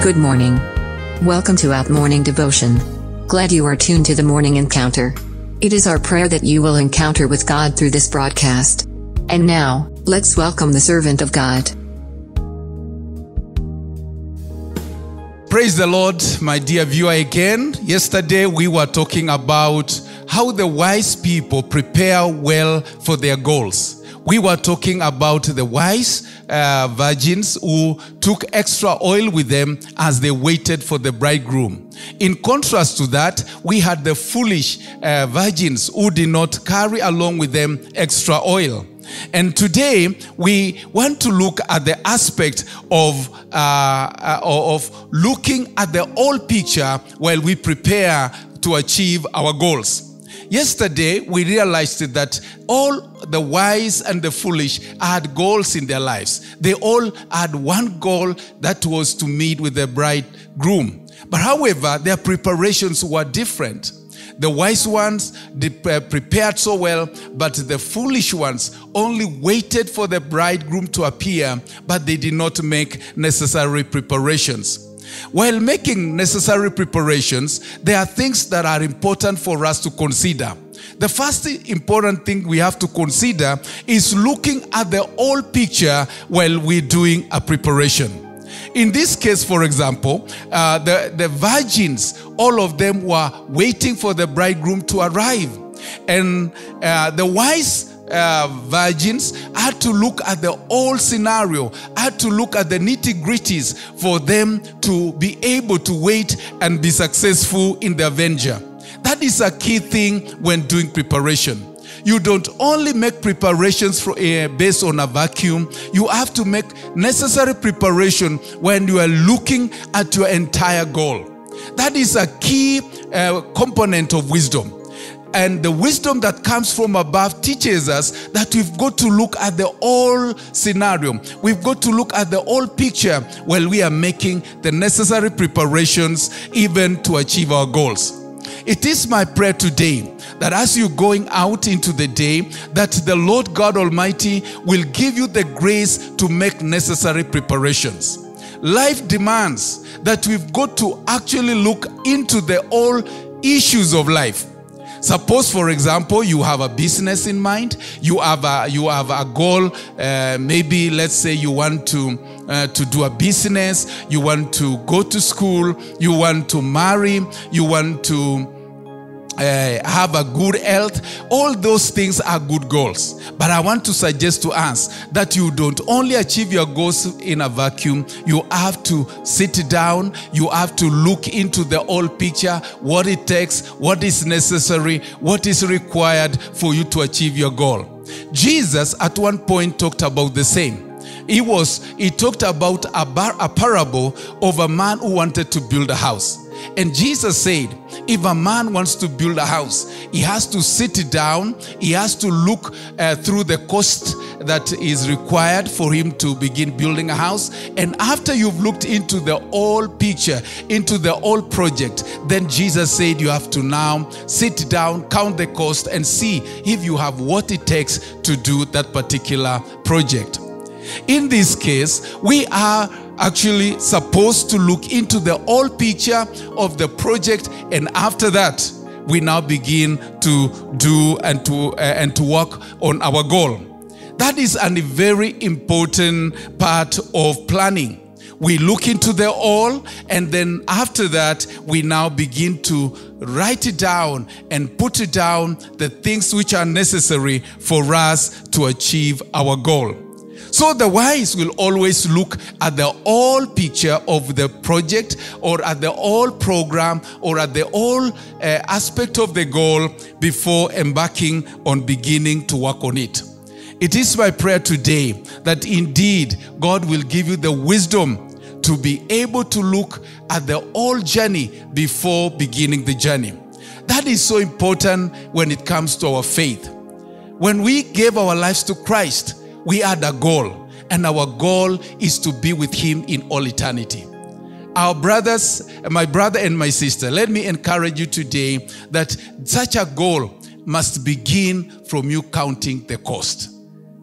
Good morning. Welcome to Out Morning Devotion. Glad you are tuned to the morning encounter. It is our prayer that you will encounter with God through this broadcast. And now, let's welcome the servant of God. Praise the Lord, my dear viewer, again. Yesterday we were talking about how the wise people prepare well for their goals. We were talking about the wise uh, virgins who took extra oil with them as they waited for the bridegroom. In contrast to that, we had the foolish uh, virgins who did not carry along with them extra oil. And today we want to look at the aspect of uh, uh, of looking at the whole picture while we prepare to achieve our goals. Yesterday, we realized that all the wise and the foolish had goals in their lives. They all had one goal that was to meet with the bridegroom. But however, their preparations were different. The wise ones uh, prepared so well, but the foolish ones only waited for the bridegroom to appear, but they did not make necessary preparations. While making necessary preparations, there are things that are important for us to consider. The first important thing we have to consider is looking at the whole picture while we're doing a preparation. In this case, for example, uh, the, the virgins, all of them were waiting for the bridegroom to arrive. And uh, the wise uh, virgins had to look at the whole scenario, had to look at the nitty gritties for them to be able to wait and be successful in their venture. That is a key thing when doing preparation. You don't only make preparations for, uh, based on a vacuum, you have to make necessary preparation when you are looking at your entire goal. That is a key uh, component of wisdom. And the wisdom that comes from above teaches us that we've got to look at the whole scenario. We've got to look at the whole picture while we are making the necessary preparations even to achieve our goals. It is my prayer today that as you're going out into the day, that the Lord God Almighty will give you the grace to make necessary preparations. Life demands that we've got to actually look into the all issues of life Suppose, for example, you have a business in mind, you have a, you have a goal, uh, maybe let's say you want to, uh, to do a business, you want to go to school, you want to marry, you want to uh, have a good health. All those things are good goals. But I want to suggest to us that you don't only achieve your goals in a vacuum, you have to sit down, you have to look into the whole picture, what it takes, what is necessary, what is required for you to achieve your goal. Jesus at one point talked about the same he was he talked about a, bar, a parable of a man who wanted to build a house and Jesus said, if a man wants to build a house, he has to sit down, he has to look uh, through the cost that is required for him to begin building a house. And after you've looked into the whole picture, into the whole project, then Jesus said you have to now sit down, count the cost, and see if you have what it takes to do that particular project. In this case, we are actually supposed to look into the whole picture of the project and after that we now begin to do and to uh, and to work on our goal. That is a very important part of planning. We look into the all and then after that we now begin to write it down and put it down the things which are necessary for us to achieve our goal so the wise will always look at the whole picture of the project or at the whole program or at the whole uh, aspect of the goal before embarking on beginning to work on it. It is my prayer today that indeed God will give you the wisdom to be able to look at the whole journey before beginning the journey. That is so important when it comes to our faith. When we gave our lives to Christ, we had a goal, and our goal is to be with Him in all eternity. Our brothers, my brother and my sister, let me encourage you today that such a goal must begin from you counting the cost.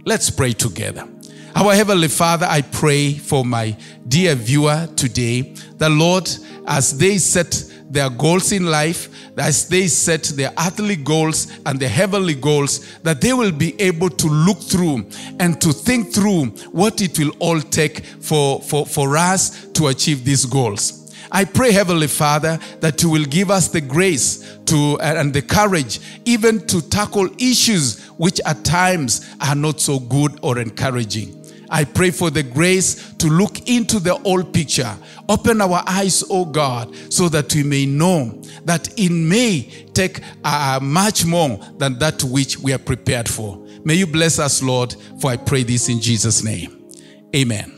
Let's pray together. Our Heavenly Father, I pray for my dear viewer today, the Lord, as they set their goals in life, as they set their earthly goals and their heavenly goals, that they will be able to look through and to think through what it will all take for, for, for us to achieve these goals. I pray, Heavenly Father, that you will give us the grace to and the courage even to tackle issues which at times are not so good or encouraging. I pray for the grace to look into the old picture. Open our eyes, O God, so that we may know that it may take uh, much more than that which we are prepared for. May you bless us, Lord, for I pray this in Jesus' name. Amen.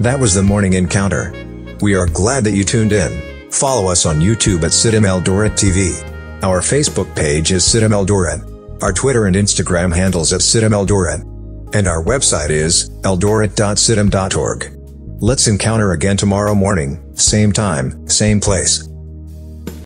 That was the morning encounter. We are glad that you tuned in. Follow us on YouTube at CITAM Eldoret TV. Our Facebook page is CITAM Eldoret. Our Twitter and Instagram handles at CITAM Eldoret. And our website is eldoret.citam.org. Let's encounter again tomorrow morning, same time, same place.